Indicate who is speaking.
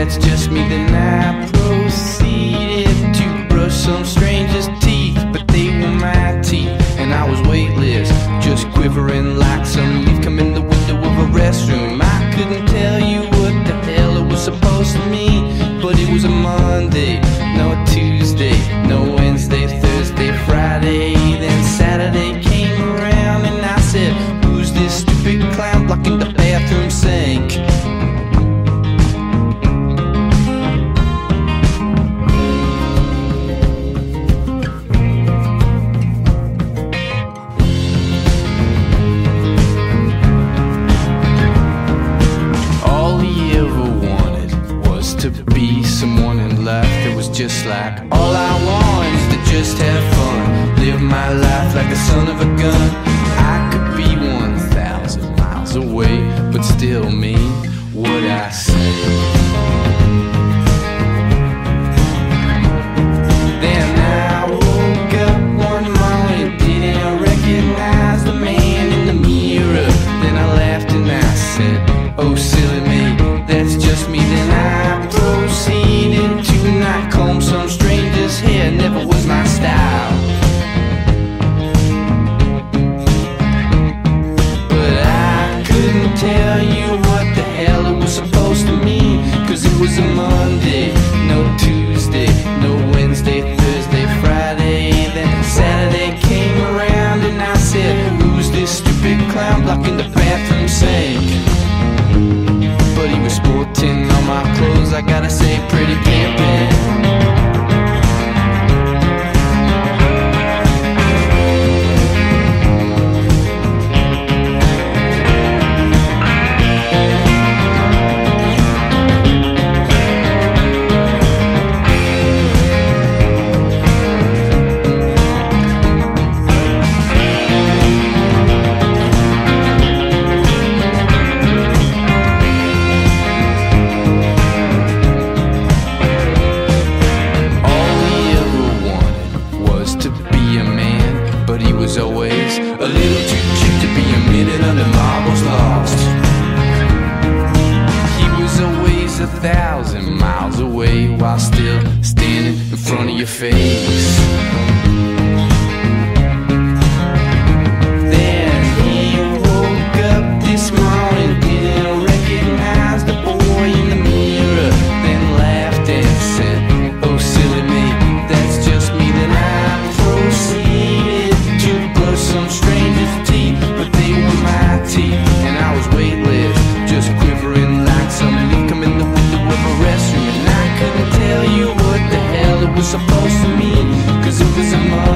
Speaker 1: It's just me, the I stuck in the bathroom sink. But he was sporting all my clothes I gotta say, pretty pink your face. super summer